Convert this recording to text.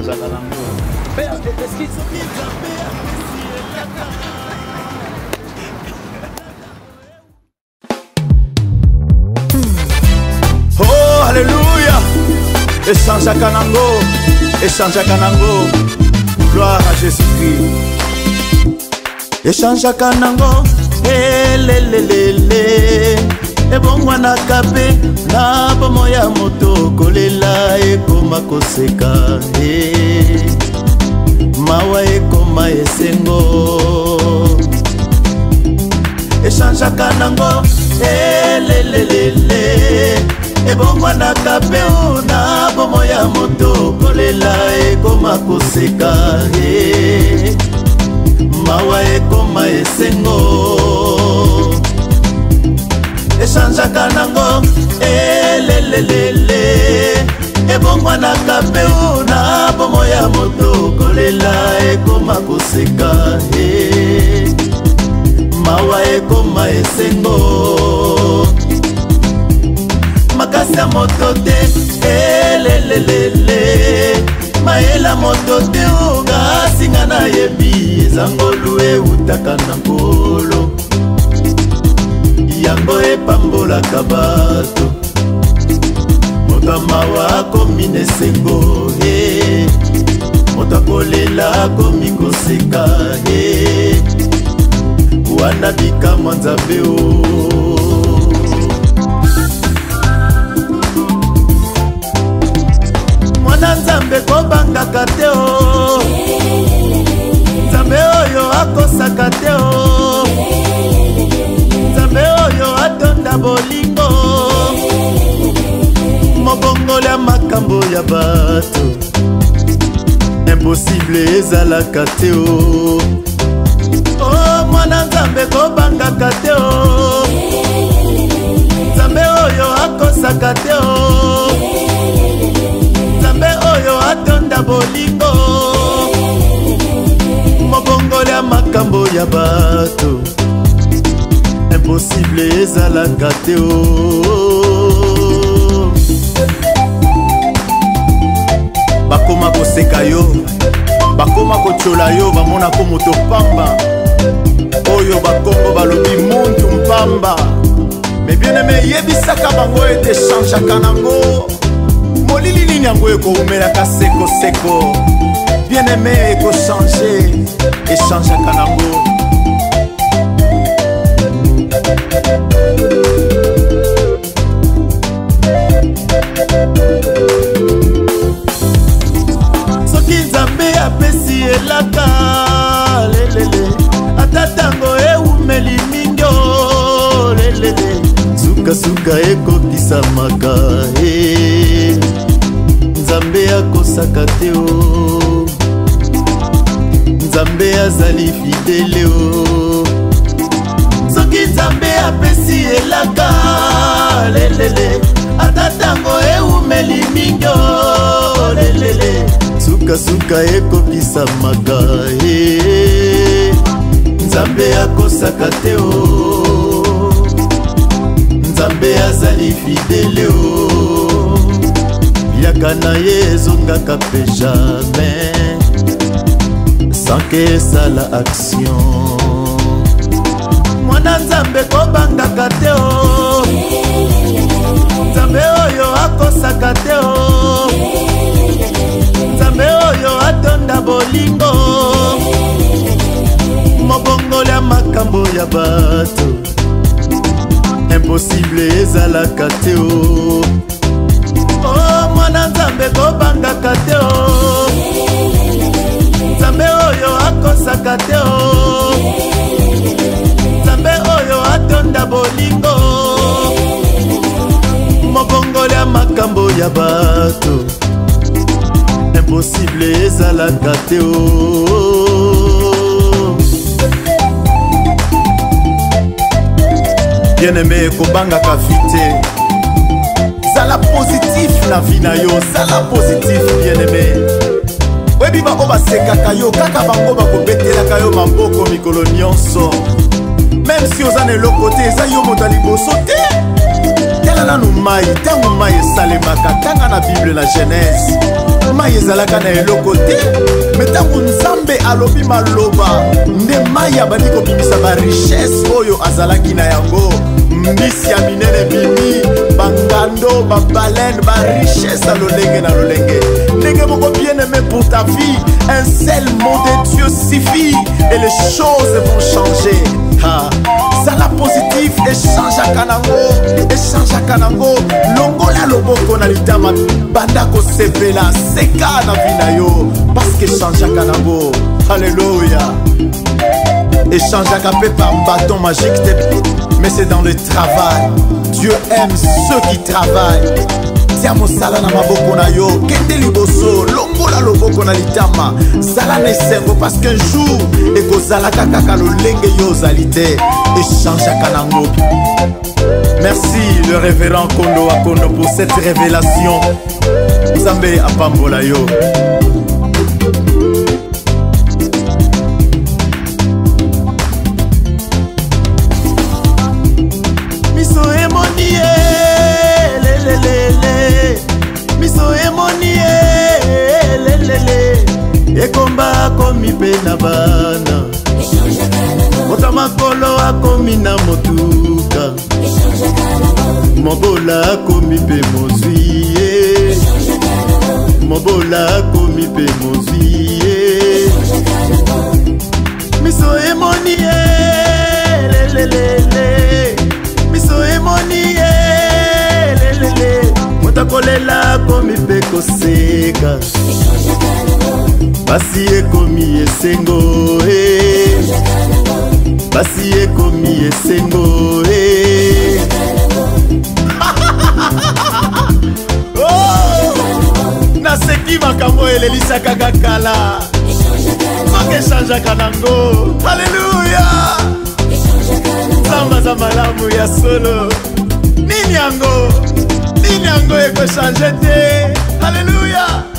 esanzaka nango oh alleluya esanzaka nango esanzaka nango gloire à jésus-christ esanzaka nango elelelele eh, ebongwanaka mpe na bomoi ya motoko ekoma koseka e mawa ekoma esengo echangeaka nango elelelele ebongwanaka peo na bomo ya moto kolela ekoma koseka e mawa ekoma esengo echangeaka nango elelele omonanaka mpeo na bomo ya moto kolela ekoma koseka e mawa ekoma esengo makasi ya moto te elelelele mayela moto te ongasinga nayebi ezangolu eutaka na ngolo yango epambolaka bato moto amawa akomi na esengo e eh. moto akolela akomi koseka e wana bikamwa nzambe o oh. mwana nzambe kobangaka te o oh. nzambe oyo akosaka te o oh. ya bato imposible ezalaka te o o oh, mwana nzambe ekobangaka te o nzambe oyo akosaka te o nzambe oyo atonda bolingo mobongoli ya makambo ya bato imposible ezalaka te o oh, koseka yo bakoma kotyola yo bamonako moto pamba oyo bakombo balobi muntu mpamba me bieneme eyebisaka bango ete echangeaka nango molili nini yango ekoumelaka sekoseko bieneme ekochange echangeaka nango suka ekokisamaka e nzambe akosaka te o nzambe azali fidele o soki nzambe apesi elaka lelele ata ntango eumeli mingo lelele sukasuka ekokisamaka e nzambe akosaka te o nzambe azali fidele o yaka na ye ezongaka mpe jamai sanke esala action mwana nzambe kobangaka te o nzambe oyo akosaka te o nzambe oyo atonda bolingo mobongoli ya makambo ya ba ezalaka te o o oh, mwana nzambe kobangaka te o nzambe oyo akosaka te o nzambe oyo atonda bolingo mobongoli ya makambo ya bato imposible ezalaka te o oh, oh, oh. bien-aime ekobangaka vite zala positif na vi na yo zala positif bien-aime oyebi bango basekaka yo kaka bango bakobetelaka yo maboko mikolo nyonso meme si oza na eloko te eza yo moto ya liboso te tala nanu mai ntango mai esalemaka ntanga na bible na genèse mai ezalaka na eloko te me ntango nzambe alobi maloba nde mai abandi kobimisa barichese oyo azalaki na yango mbisi ya minene bimi bangando babalene barichese ya lolenge na lolenge ndenge moko bien-aimé pour ta vie un seul mot de dieu suffit et les choses vont changer ha. zala positif echangeaka nango echangeaka nango longola loboko na litama banda kosepela seka na vi na yo parceke echangeaka nango alleluya echangeaka mpe par baton magique te mais c'est dans le travail dieu aime ceux qui travaillent tia mosala na maboko na yo kende liboso longola loboko na litama zala na esengo parceke un jour ekozalaka kaka lolenge yo ozali te echangeaka nango merci le révérend kondo akondo pour cette révélation nzambe apambola yo akomi na motuka mobola akomi mpe mozwi ye mobola akomi mpe mozwi ye miso emoni ye lelelele miso emoni ye lelele moto akolela akomi mpe koseka basi ekomi esengo basi ekomi esengo eh. oh! naseki makambo elelisaka kakala soki echangeaka nango aleluya zamba za malamu ya solo nini yango nini yango ekochange te aleluya